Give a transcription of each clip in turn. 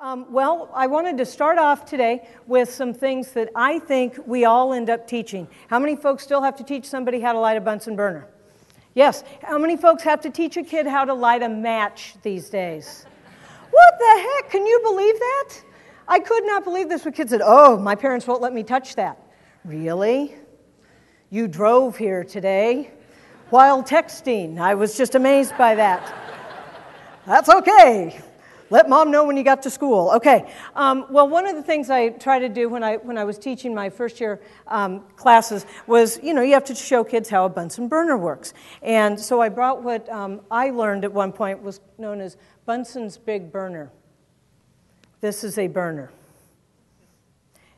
Um, well, I wanted to start off today with some things that I think we all end up teaching. How many folks still have to teach somebody how to light a Bunsen burner? Yes. How many folks have to teach a kid how to light a match these days? What the heck? Can you believe that? I could not believe this when kids said, Oh, my parents won't let me touch that. Really? You drove here today while texting. I was just amazed by that. That's okay. Let mom know when you got to school. Okay. Um, well, one of the things I try to do when I, when I was teaching my first year um, classes was, you know, you have to show kids how a Bunsen burner works. And so I brought what um, I learned at one point was known as Bunsen's Big Burner. This is a burner.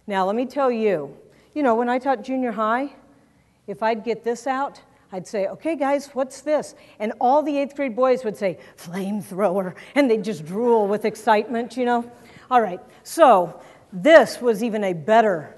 Now, let me tell you, you know, when I taught junior high, if I'd get this out, I'd say, okay, guys, what's this? And all the eighth grade boys would say, flamethrower, and they'd just drool with excitement, you know? All right, so this was even a better.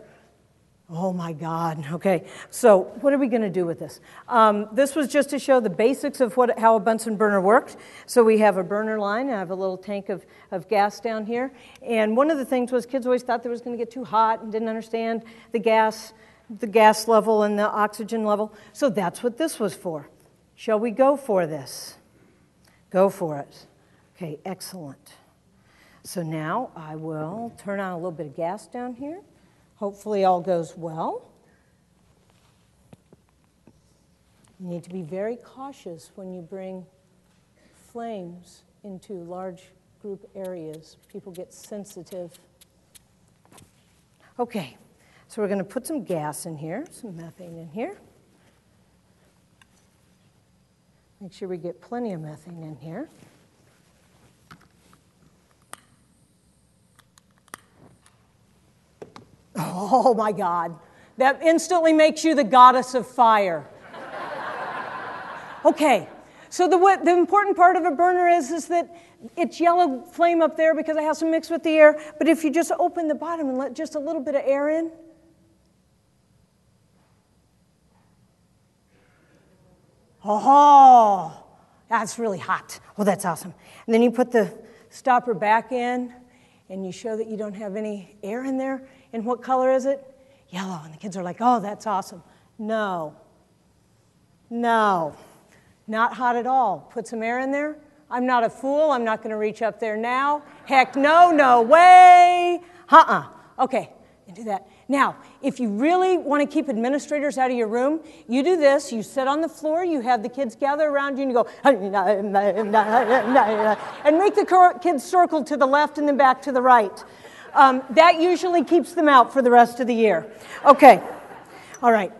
Oh my God. Okay, so what are we going to do with this? Um, this was just to show the basics of what, how a Bunsen burner worked. So we have a burner line, I have a little tank of, of gas down here. And one of the things was kids always thought it was going to get too hot and didn't understand the gas the gas level and the oxygen level. So that's what this was for. Shall we go for this? Go for it. Okay, excellent. So now I will turn on a little bit of gas down here. Hopefully, all goes well. You need to be very cautious when you bring flames into large group areas. People get sensitive. Okay, so we're going to put some gas in here, some methane in here. Make sure we get plenty of methane in here. Oh my God, that instantly makes you the goddess of fire. okay, so the, what, the important part of a burner is, is that it's yellow flame up there because it has to mix with the air, but if you just open the bottom and let just a little bit of air in, Oh, that's really hot. Well, that's awesome. And then you put the stopper back in and you show that you don't have any air in there. And what color is it? Yellow. And the kids are like, oh, that's awesome. No. No. Not hot at all. Put some air in there. I'm not a fool. I'm not going to reach up there now. Heck no, no way. Uh uh. Okay, and do that. Now, if you really want to keep administrators out of your room, you do this. You sit on the floor, you have the kids gather around you, and you go, and make the kids circle to the left and then back to the right. Um, that usually keeps them out for the rest of the year. Okay, all right.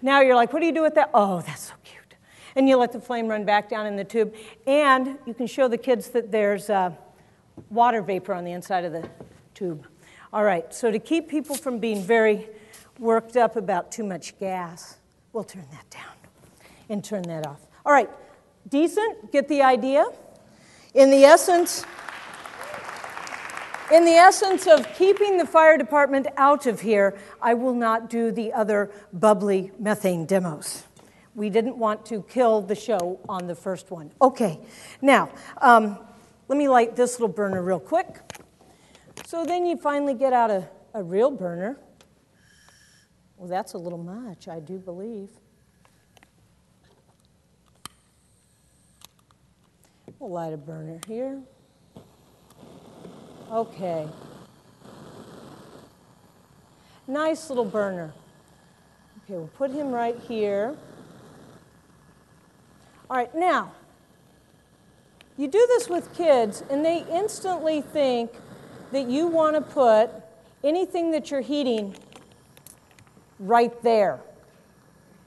Now you're like, what do you do with that? Oh, that's so cute. And you let the flame run back down in the tube. And you can show the kids that there's uh, water vapor on the inside of the tube. All right, so to keep people from being very worked up about too much gas, we'll turn that down and turn that off. All right, decent, get the idea? In the essence, in the essence of keeping the fire department out of here, I will not do the other bubbly methane demos. We didn't want to kill the show on the first one. Okay, now, um, let me light this little burner real quick. So then you finally get out a, a real burner. Well, that's a little much, I do believe. We'll light a burner here. Okay. Nice little burner. Okay, we'll put him right here. All right, now, you do this with kids, and they instantly think, that you want to put anything that you're heating right there,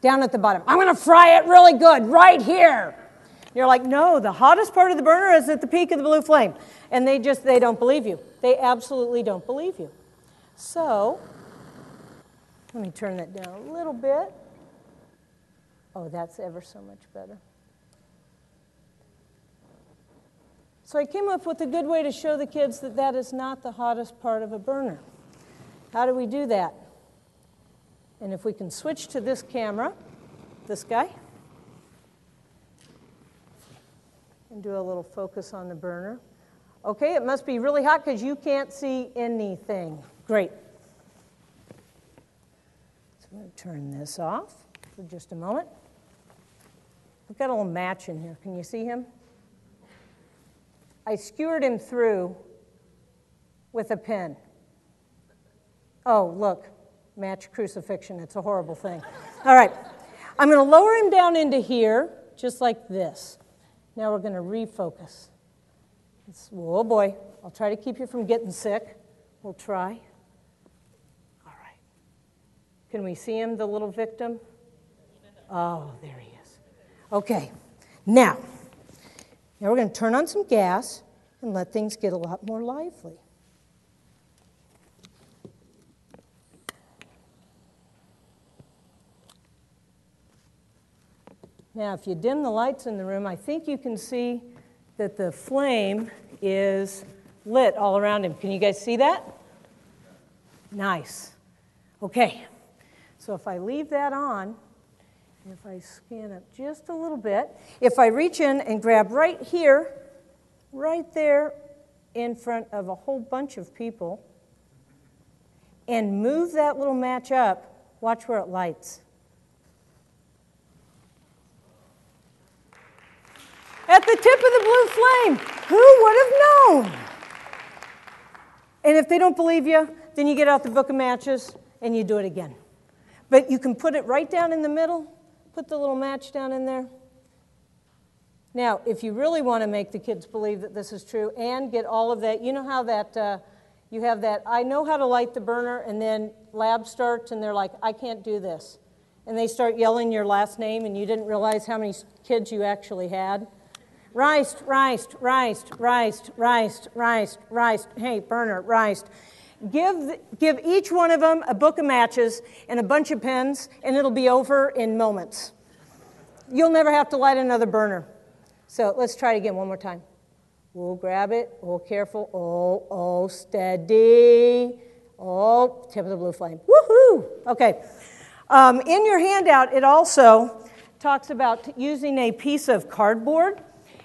down at the bottom. I'm going to fry it really good right here. You're like, no, the hottest part of the burner is at the peak of the blue flame. And they just, they don't believe you. They absolutely don't believe you. So, let me turn that down a little bit. Oh, that's ever so much better. So I came up with a good way to show the kids that that is not the hottest part of a burner. How do we do that? And if we can switch to this camera, this guy, and do a little focus on the burner. Okay, it must be really hot because you can't see anything. Great. So I'm going to turn this off for just a moment. We've got a little match in here. Can you see him? I skewered him through with a pin. Oh, look, match crucifixion. It's a horrible thing. All right, I'm going to lower him down into here, just like this. Now we're going to refocus. It's, oh boy, I'll try to keep you from getting sick. We'll try. All right. Can we see him, the little victim? Oh, there he is. Okay, now, now we're going to turn on some gas and let things get a lot more lively. Now, if you dim the lights in the room, I think you can see that the flame is lit all around him. Can you guys see that? Nice. Okay, so if I leave that on, if I scan up just a little bit, if I reach in and grab right here, right there in front of a whole bunch of people, and move that little match up, watch where it lights. At the tip of the blue flame. Who would have known? And if they don't believe you, then you get out the book of matches and you do it again. But you can put it right down in the middle, put the little match down in there. Now, if you really want to make the kids believe that this is true and get all of that, you know how that uh, you have that, I know how to light the burner, and then lab starts and they're like, I can't do this. And they start yelling your last name and you didn't realize how many kids you actually had. Riced, riced, riced, riced, riced, riced, riced. Hey, burner, riced. Give, give each one of them a book of matches and a bunch of pens, and it'll be over in moments. You'll never have to light another burner. So let's try it again one more time. We'll grab it. Oh, careful. Oh, oh, steady. Oh, tip of the blue flame. Woohoo! Okay. Um, in your handout, it also talks about using a piece of cardboard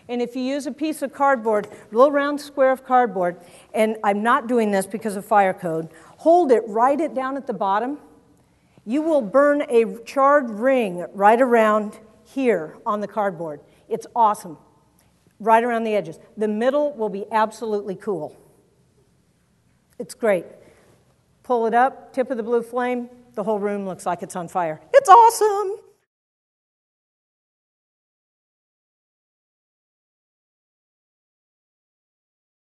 and if you use a piece of cardboard, a little round square of cardboard, and I'm not doing this because of fire code, hold it, right it down at the bottom, you will burn a charred ring right around here on the cardboard. It's awesome. Right around the edges. The middle will be absolutely cool. It's great. Pull it up, tip of the blue flame, the whole room looks like it's on fire. It's awesome.